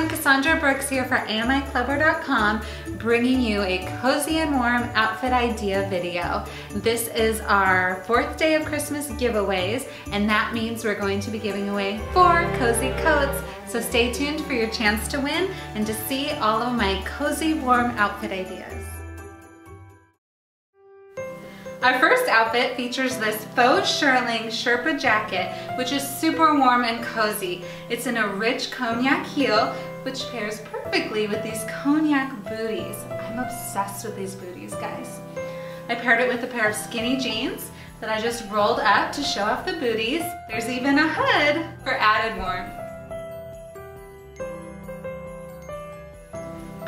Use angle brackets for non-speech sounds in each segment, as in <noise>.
friend Kassandra Brooks here for AMIClubwear.com bringing you a cozy and warm outfit idea video. This is our fourth day of Christmas giveaways and that means we're going to be giving away four cozy coats. So stay tuned for your chance to win and to see all of my cozy warm outfit ideas. Our first outfit features this faux shearling Sherpa jacket, which is super warm and cozy. It's in a rich cognac heel, which pairs perfectly with these cognac booties. I'm obsessed with these booties, guys. I paired it with a pair of skinny jeans that I just rolled up to show off the booties. There's even a hood for added warmth.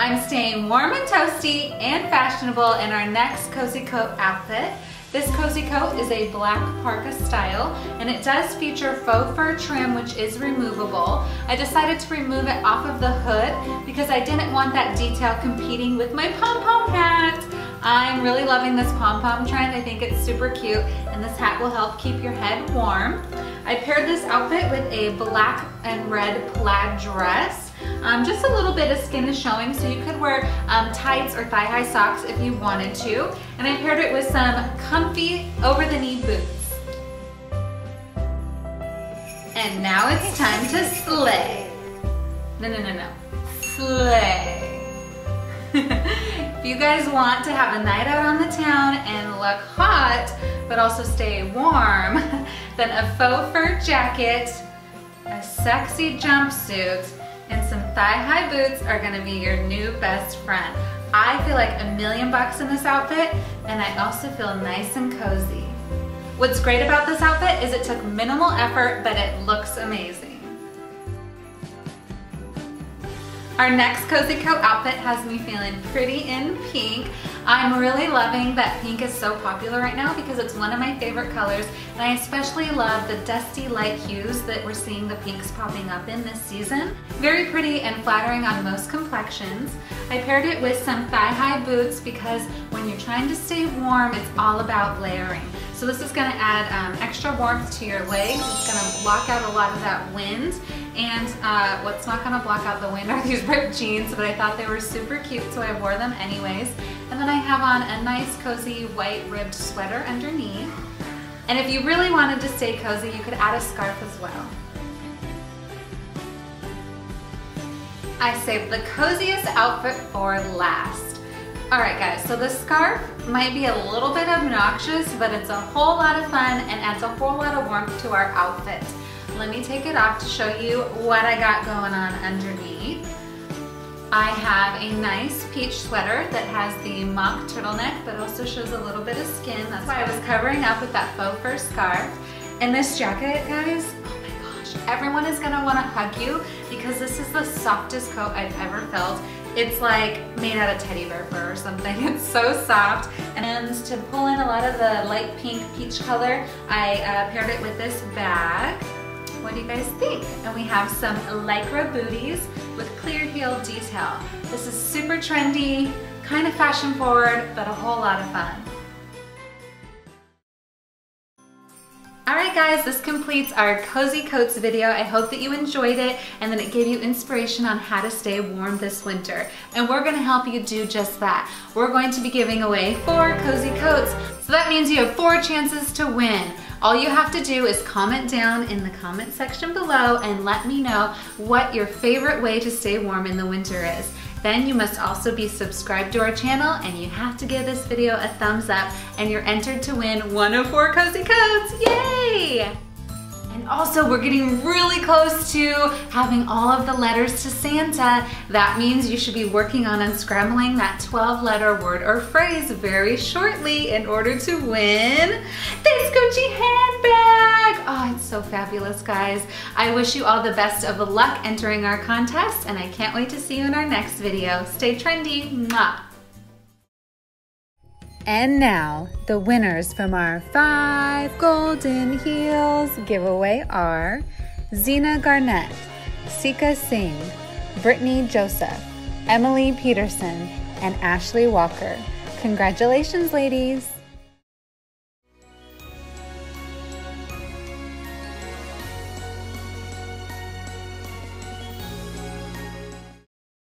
I'm staying warm and toasty and fashionable in our next cozy coat outfit. This cozy coat is a black parka style and it does feature faux fur trim which is removable. I decided to remove it off of the hood because I didn't want that detail competing with my pom-pom hat. I'm really loving this pom-pom trend. I think it's super cute and this hat will help keep your head warm. I paired this outfit with a black and red plaid dress. Um, just a little bit of skin is showing, so you could wear um, tights or thigh-high socks if you wanted to. And I paired it with some comfy over-the-knee boots. And now it's time to slay. No, no, no, no. Slay. If you guys want to have a night out on the town and look hot, but also stay warm, <laughs> then a faux fur jacket, a sexy jumpsuit, and some thigh-high boots are gonna be your new best friend. I feel like a million bucks in this outfit, and I also feel nice and cozy. What's great about this outfit is it took minimal effort, but it looks amazing. Our next Cozy Coat outfit has me feeling pretty in pink. I'm really loving that pink is so popular right now because it's one of my favorite colors and I especially love the dusty light hues that we're seeing the pinks popping up in this season. Very pretty and flattering on most complexions. I paired it with some thigh-high boots because when you're trying to stay warm, it's all about layering. So this is gonna add um, extra warmth to your legs. It's gonna block out a lot of that wind. And uh, what's not gonna block out the wind are <laughs> these ripped jeans, but I thought they were super cute, so I wore them anyways. And then I have on a nice cozy white ribbed sweater underneath. And if you really wanted to stay cozy, you could add a scarf as well. I saved the coziest outfit for last. All right guys, so the scarf might be a little bit obnoxious, but it's a whole lot of fun and adds a whole lot of warmth to our outfit. Let me take it off to show you what I got going on underneath. I have a nice peach sweater that has the mock turtleneck, but also shows a little bit of skin. That's why I was covering up with that faux fur scarf. And this jacket, guys, oh my gosh, everyone is gonna wanna hug you because this is the softest coat I've ever felt. It's like made out of teddy bear fur or something. <laughs> It's so soft. And to pull in a lot of the light pink peach color, I uh, paired it with this bag. What do you guys think? And we have some Lycra booties with clear heel detail. This is super trendy, kind of fashion forward, but a whole lot of fun. Alright guys, this completes our Cozy Coats video. I hope that you enjoyed it and that it gave you inspiration on how to stay warm this winter. And we're going to help you do just that. We're going to be giving away four Cozy Coats. So that means you have four chances to win. All you have to do is comment down in the comment section below and let me know what your favorite way to stay warm in the winter is. Then you must also be subscribed to our channel and you have to give this video a thumbs up and you're entered to win 104 Cozy Coats, yay! And also we're getting really close to having all of the letters to Santa. That means you should be working on unscrambling that 12 letter word or phrase very shortly in order to win this Gucci handbag. Oh, it's so fabulous, guys. I wish you all the best of luck entering our contest and I can't wait to see you in our next video. Stay trendy. Mwah. And now, the winners from our five golden heels giveaway are Zena Garnett, Sika Singh, Brittany Joseph, Emily Peterson, and Ashley Walker. Congratulations, ladies!